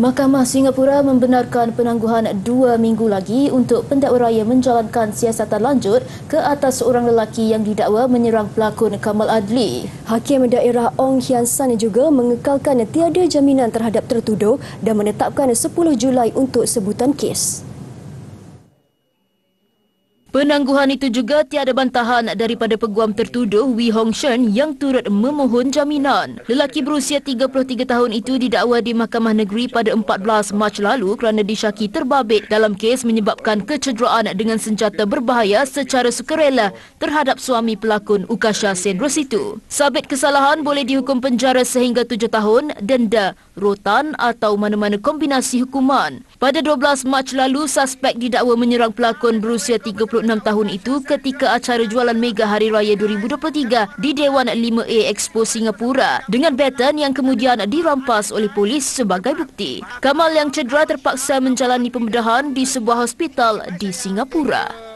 Mahkamah Singapura membenarkan penangguhan dua minggu lagi untuk pendakwa raya menjalankan siasatan lanjut ke atas seorang lelaki yang didakwa menyerang pelakon Kamal Adli. Hakim daerah Ong Hian San juga mengekalkan tiada jaminan terhadap tertuduh dan menetapkan 10 Julai untuk sebutan kes. Penangguhan itu juga tiada bantahan daripada peguam tertuduh Wee Hong Shen yang turut memohon jaminan. Lelaki berusia 33 tahun itu didakwa di Mahkamah Negeri pada 14 Mac lalu kerana disyaki terbabit dalam kes menyebabkan kecederaan dengan senjata berbahaya secara sukarela terhadap suami pelakon Ukasha Sen Rositu. Sabit kesalahan boleh dihukum penjara sehingga 7 tahun, denda, rotan atau mana-mana kombinasi hukuman. Pada 12 Mac lalu, suspek didakwa menyerang pelakon berusia 30 26 tahun itu ketika acara jualan Mega Hari Raya 2023 di Dewan 5A Expo Singapura dengan baton yang kemudian dirampas oleh polis sebagai bukti. Kamal yang cedera terpaksa menjalani pembedahan di sebuah hospital di Singapura.